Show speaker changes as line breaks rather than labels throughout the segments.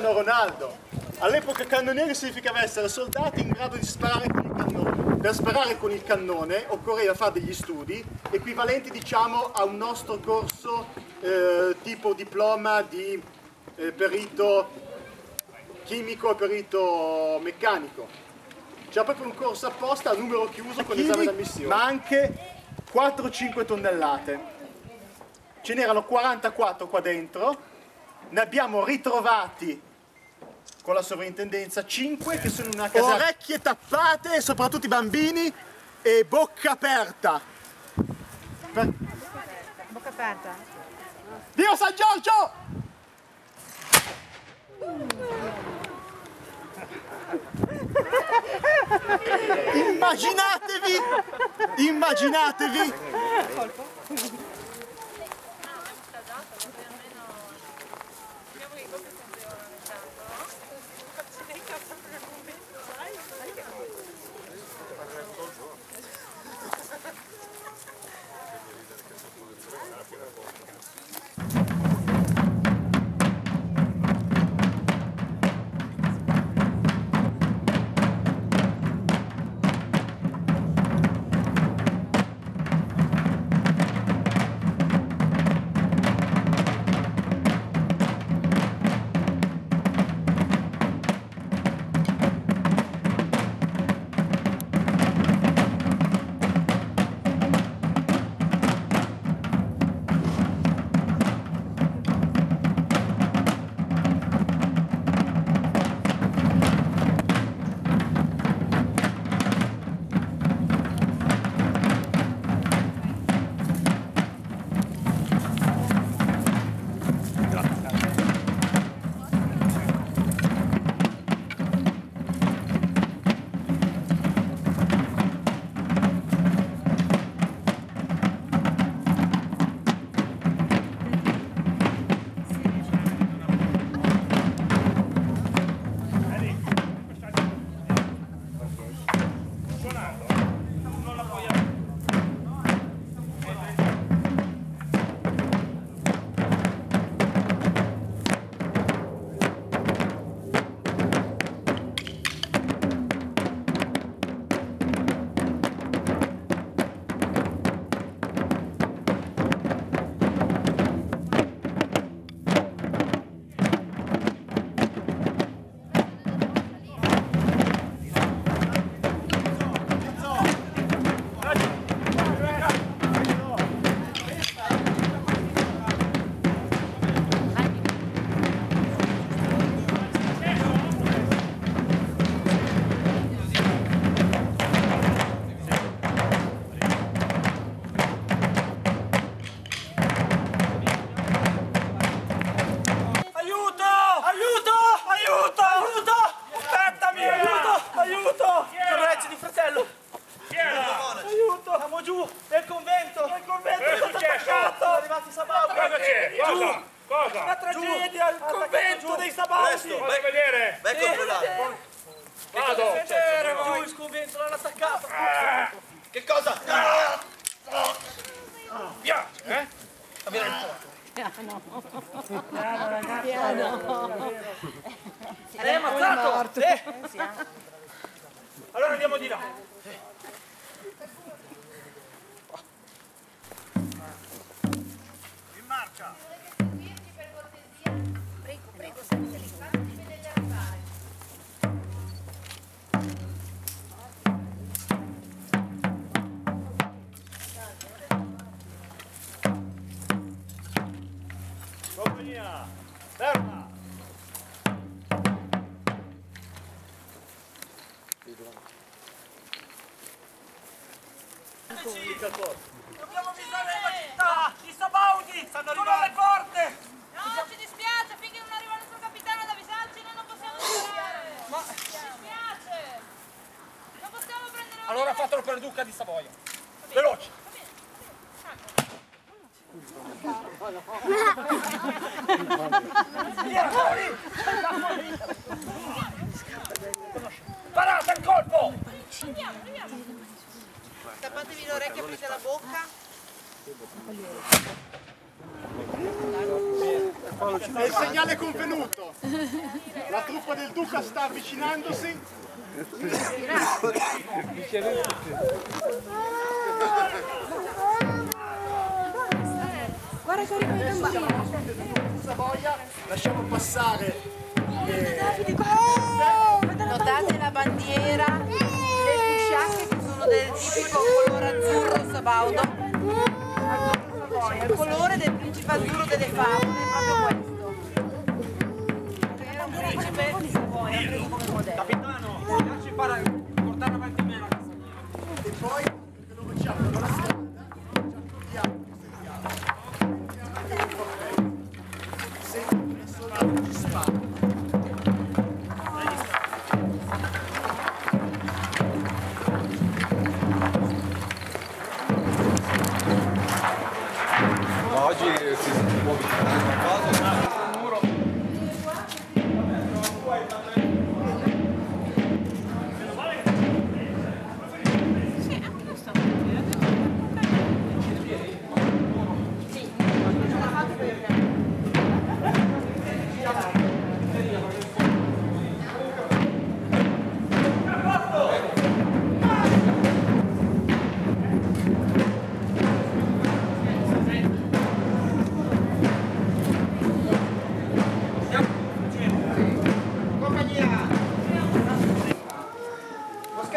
Cristiano Ronaldo. All'epoca cannonieri significava essere soldati in grado di sparare con il cannone. Per sparare con il cannone occorreva fare degli studi equivalenti diciamo a un nostro corso eh, tipo diploma di eh, perito chimico e perito meccanico. C'era proprio un corso apposta a numero chiuso con esame d'ammissione. Ma anche 4-5 tonnellate. Ce n'erano 44 qua dentro, ne abbiamo ritrovati con la sovrintendenza 5 che sono in una casa orecchie tappate, soprattutto i bambini, e bocca aperta. Per...
Bocca aperta.
Dio San Giorgio! Immaginatevi, immaginatevi
L'hai ammazzato! Eh. Allora andiamo di là! Dobbiamo avvisare la città! I sabauti! Stanno arrivando! alle porte!
No, ci dispiace, finché non arriva il nostro capitano ad avvisarci noi non possiamo entrare. Ma... Ci dispiace. Non possiamo prendere...
Allora fatelo per duca di Savoia! Veloce! Via, fuori! Parate il colpo!
Tappatevi le orecchie, aprite la bocca.
È il segnale convenuto. La truppa del Duca sta avvicinandosi.
Guarda che arriva il bambino.
Savoia, lasciamo passare eh,
Notate la bandiera sono del tipico colore azzurro sabaudo. Azzurro Savoia. Il colore del principe azzurro delle favole è proprio questo. Che era un principe di Savoia preso come modello.
Capitano, lasci fare, portare avanti me la
e poi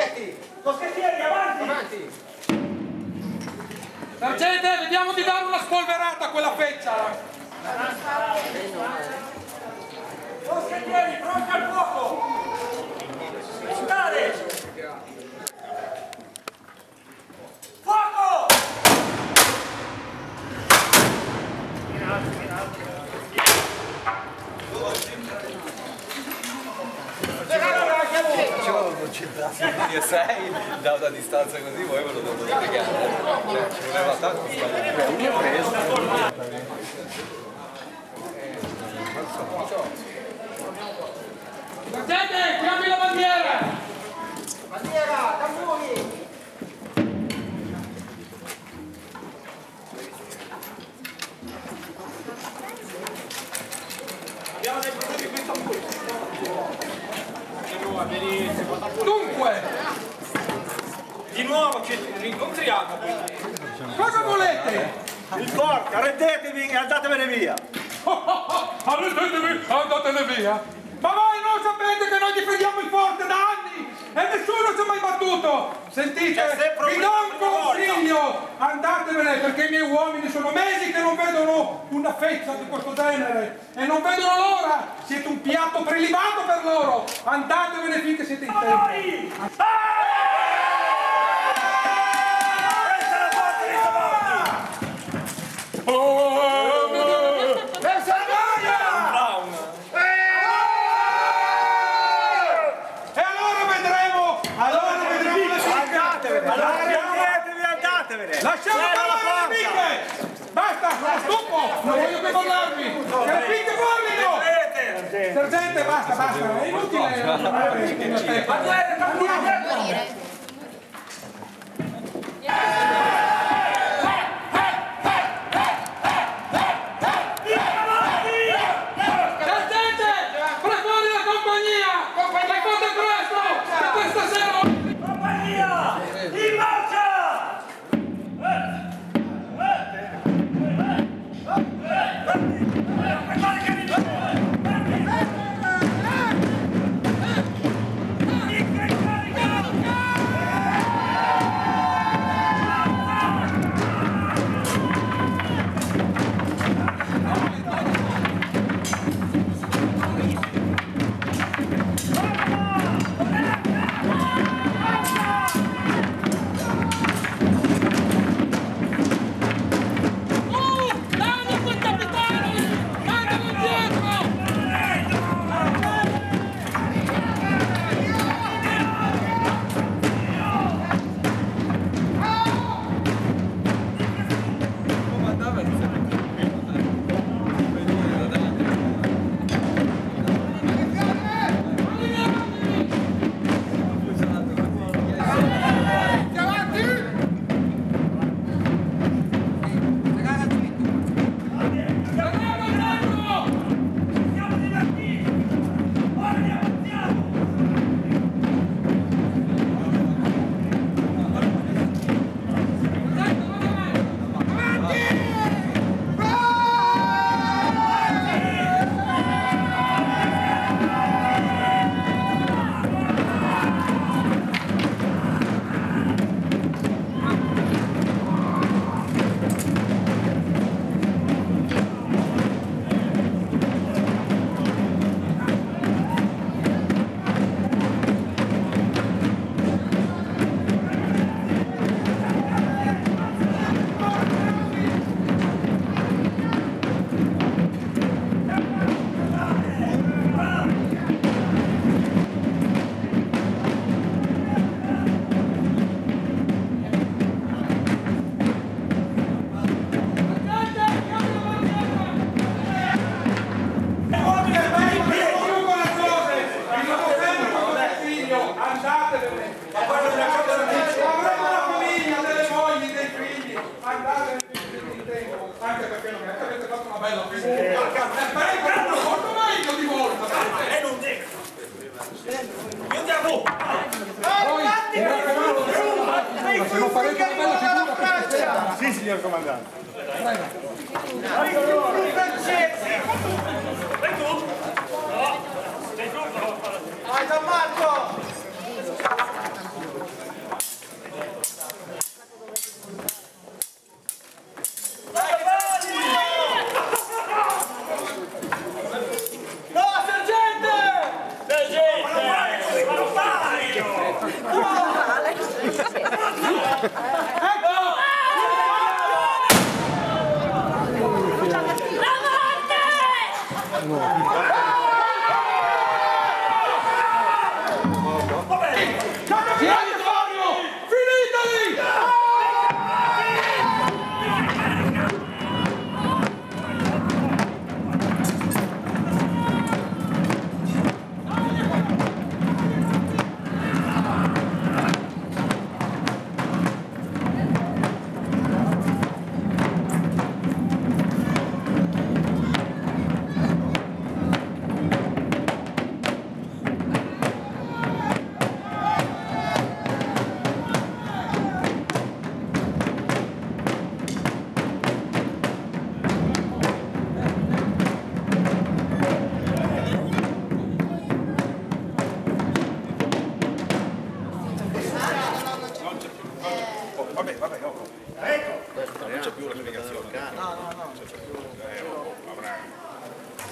Moschettieri, avanti!
Sergente, vediamo di dare una spolverata a quella feccia.
Moschettieri, pronti al fuoco! Stare! Fuoco!
Concentrato io sei da una distanza così voi ve lo dovete spiegare. Cioè, ci voleva tanto stare.
Sergente, chiami la bandiera. Dunque,
Di nuovo ci rincontriamo qui.
cosa volete?
Il forte, andatevene via.
Arrendetevi, andatene via. Ma voi non sapete che noi difendiamo il forte da anni e nessuno si è mai battuto. Sentite,
sempre
vi do un consiglio, andatevene perché i miei uomini sono mesi che non vedono una feccia di questo genere e non vedono l'ora. Siete un piatto prelibato per loro. Andatevene finché siete in tempo.
Questa è la forza dei Sabaudi! Brown!
E allora vedremo, allora vedremo le finche.
Andatevene! Arrendetevi, andatevene!
Lasciamo
C'era la
parlare le
porta!
finche! Basta, sono stufo! Le finche parlino!
Vedete?
Sergente, basta, basta, è inutile Andiamo! Sergente,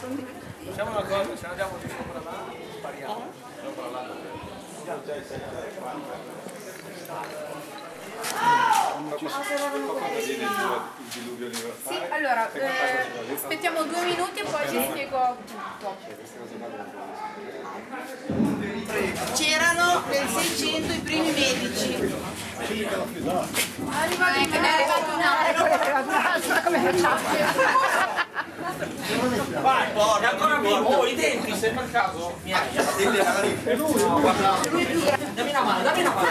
Facciamo una cosa, se andiamo di sopra là, spariamo.
Sì, allora, eh, aspettiamo due minuti e poi vi spiego tutto.
C'erano nel 600 i primi medici.
Arriva che ne è arrivato un altro. Come facciamo?
Vai, è ancora vivo. Oh, i denti, se per caso mi hai. Dammi una mano, dammi una mano.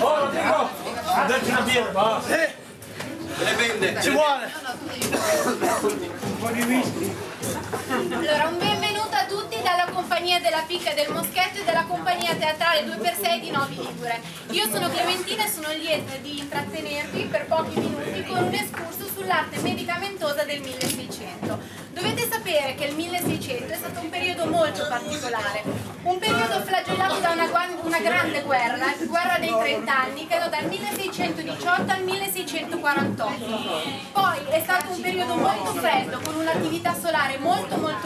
Oh, Rodrigo! Dacci una birra, basta. Ci vuole!
Allora, un benvenuto a tutti dalla compagnia della Picca del Moschetto e dalla compagnia teatrale 2x6 di Novi Ligure. Io sono Clementina e sono lieta di intrattenervi per pochi minuti con un escurso sull'arte medicamentosa del 1600. Dovete sapere che il 1600 è stato un periodo molto particolare, un periodo flagellato da una, una grande guerra, la guerra dei 30 anni, che andò dal 1618 al 1648. Poi è stato un periodo molto freddo, con un'attività solare molto molto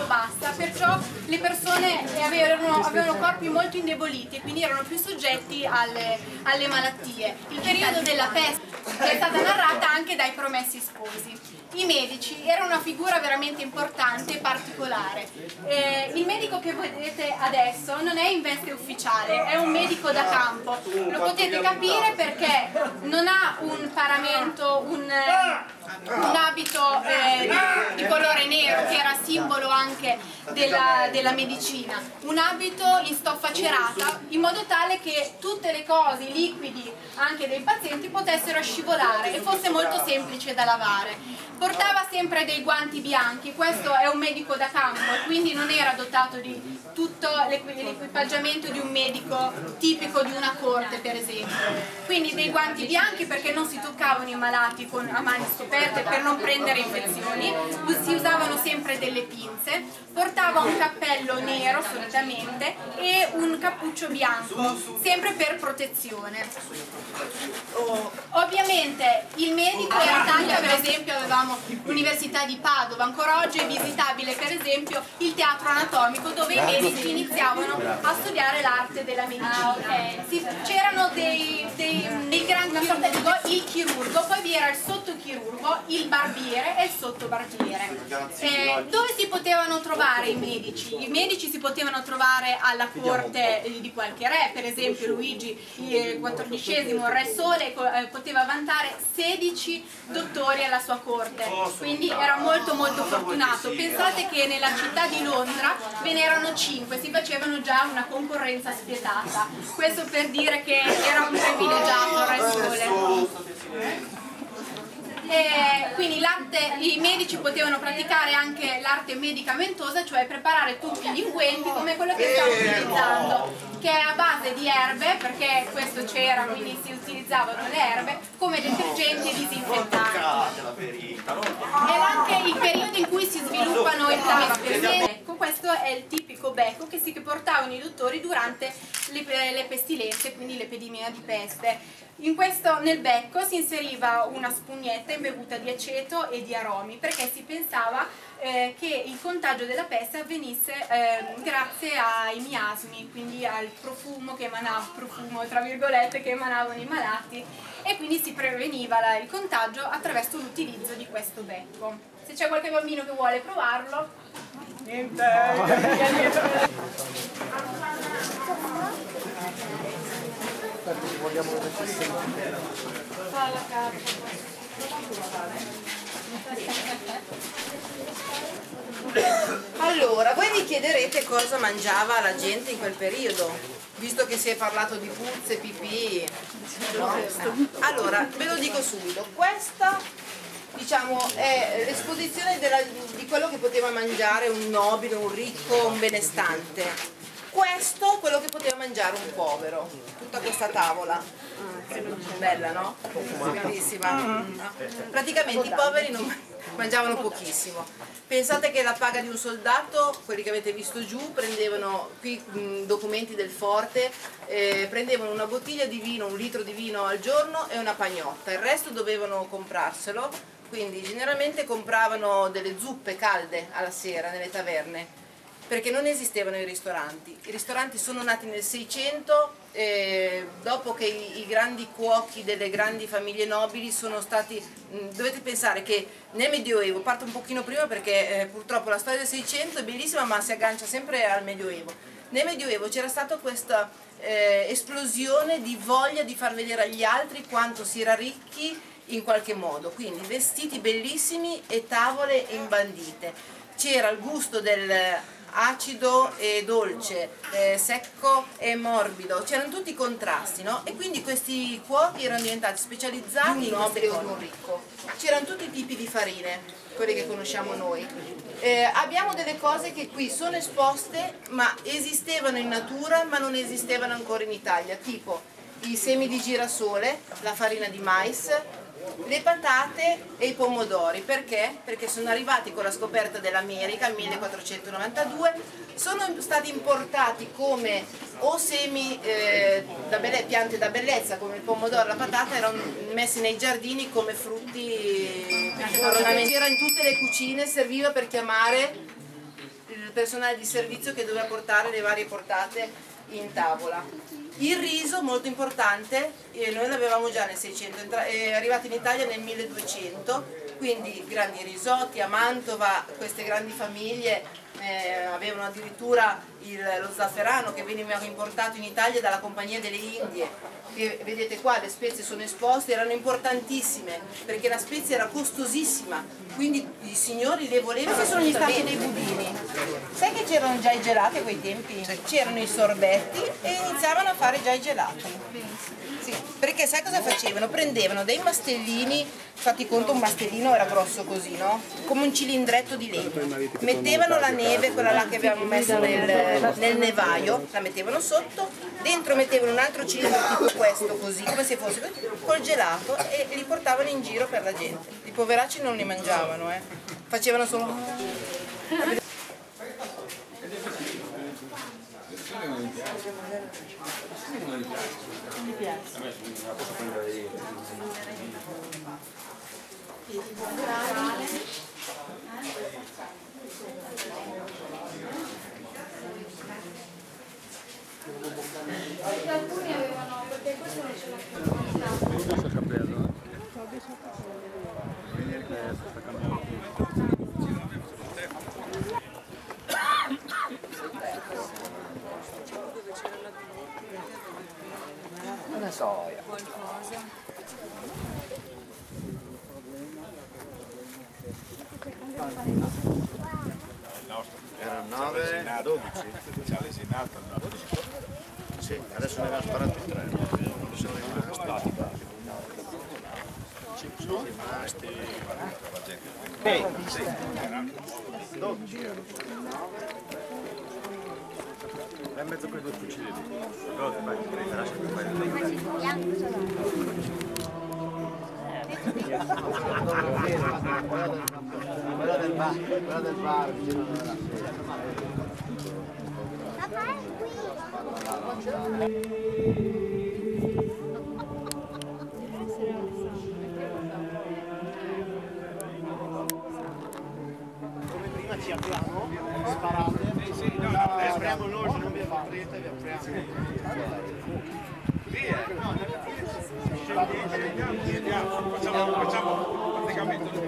le persone avevano, avevano corpi molto indeboliti e quindi erano più soggetti alle, alle malattie. Il periodo della peste è stata narrata anche dai promessi sposi. I medici erano una figura veramente importante e particolare. Eh, il medico che vedete adesso non è in veste ufficiale, è un medico da campo. Lo potete capire perché non ha un paramento, un, eh, un abito eh, di, colore nero che era simbolo anche della, della medicina, un abito in stoffa cerata in modo tale che tutte le cose, i liquidi anche dei pazienti potessero scivolare e fosse molto semplice da lavare. Portava sempre dei guanti bianchi, questo è un medico da campo quindi non era dotato di tutto l'equi- l'equipaggiamento di un medico tipico di una corte per esempio. Quindi dei guanti bianchi perché non si toccavano i malati con, a mani scoperte per non prendere infezioni, si usavano sempre delle pinze, portava un cappello nero solitamente e un cappuccio bianco, sempre per protezione. Ovviamente il medico era tanto, per esempio avevamo l'Università di Padova, ancora oggi è visitabile per esempio il teatro anatomico dove i medici iniziavano a studiare l'arte della medicina. Sì, c'erano dei, dei, dei grandi chirurgo, il chirurgo, poi vi era il sottochirurgo, il barbiere e il sottobarbiere. Eh, dove si potevano trovare i medici? I medici si potevano trovare alla corte eh, di qualche re, per esempio Luigi XIV, re sole, eh, poteva vantare 16 dottori alla sua corte, quindi era molto molto fortunato. Pensate che nella città di Londra ve ne erano 5, si facevano già una concorrenza spietata. Questo per dire che era un privilegiato il re sole. E quindi i medici potevano praticare anche l'arte medicamentosa, cioè preparare tutti gli unguenti come quello che stiamo utilizzando, che è a base di erbe, perché questo c'era, quindi si utilizzavano le erbe come detergenti e disinfettanti. È anche il periodo in cui si sviluppano i tasti. Questo è il tipico becco che si portavano i dottori durante le, le pestilenze, quindi l'epidemia di peste. Questo, nel becco si inseriva una spugnetta imbevuta di aceto e di aromi perché si pensava eh, che il contagio della peste avvenisse eh, grazie ai miasmi, quindi al profumo che emanava, profumo tra virgolette che emanavano i malati e quindi si preveniva la- il contagio attraverso l'utilizzo di questo becco. Se c'è qualche bambino che vuole provarlo,
Allora, voi vi chiederete cosa mangiava la gente in quel periodo, visto che si è parlato di puzze, pipì. no? Allora, ve lo dico subito, questa diciamo, è l'esposizione di quello che poteva mangiare un nobile, un ricco, un benestante. Questo quello che poteva mangiare un povero, tutta questa tavola. Bella, no? Bellissima. Praticamente i poveri non mangiavano pochissimo. Pensate che la paga di un soldato, quelli che avete visto giù, prendevano qui mh, documenti del forte, eh, prendevano una bottiglia di vino, un litro di vino al giorno e una pagnotta, il resto dovevano comprarselo, quindi generalmente compravano delle zuppe calde alla sera nelle taverne perché non esistevano i ristoranti. I ristoranti sono nati nel 600, eh, dopo che i, i grandi cuochi delle grandi famiglie nobili sono stati... mh, dovete pensare che nel Medioevo, parto un pochino prima perché eh, purtroppo la storia del 600 è bellissima ma si aggancia sempre al Medioevo. Nel Medioevo c'era stata questa eh, esplosione di voglia di far vedere agli altri quanto si era ricchi in qualche modo, quindi vestiti bellissimi e tavole imbandite. C'era il gusto del acido e dolce, eh, secco e morbido, c'erano tutti i contrasti, no? E quindi questi cuochi erano diventati specializzati in un ricco. C'erano tutti i tipi di farine, quelle che conosciamo noi. Eh, abbiamo delle cose che qui sono esposte, ma esistevano in natura, ma non esistevano ancora in Italia, tipo i semi di girasole, la farina di mais, le patate e i pomodori. Perché? Perché sono arrivati con la scoperta dell'America nel 1492, sono stati importati come o semi eh, da belle- piante da bellezza come il pomodoro e la patata, erano messi nei giardini come frutti che era in tutte le cucine, serviva per chiamare il personale di servizio che doveva portare le varie portate in tavola. Il riso, molto importante, eh, noi l'avevamo già nel 600, entra- è arrivato in Italia nel 1200, quindi grandi risotti a Mantova, queste grandi famiglie eh, avevano addirittura il- lo zafferano che veniva importato in Italia dalla Compagnia delle Indie, che vedete qua le spezie sono esposte, erano importantissime perché la spezia era costosissima, quindi i signori le volevano. Questi sono gli stati dei budini. Sai che c'erano già i gelati a quei tempi? C'erano i sorbetti e iniziavano a fare già i gelati. Sì, perché sai cosa facevano? Prendevano dei mastellini, fatti conto un mastellino era grosso così, no? Come un cilindretto di legno. Mettevano la neve, quella là che abbiamo messo nel, nel nevaio, la mettevano sotto, dentro mettevano un altro cilindro tipo questo così, come se fosse col gelato e li portavano in giro per la gente. I poveracci non li mangiavano, eh. Facevano solo...
alcuni avevano, perché questo non ce l'ha più.
Erano 9, 12. C'ha lesionato al 12. Sì, adesso ne abbiamo sparati 3. Sono rimasti. sono rimasti. Sì, erano 12 erano. In mezzo quei due fucili lì.
Quella del bar, quella del bar, vicino alla
Come prima ci apriamo, sparate, no, apriamo noi, non vi aprite, vi apriamo.
Facciamo, facciamo praticamente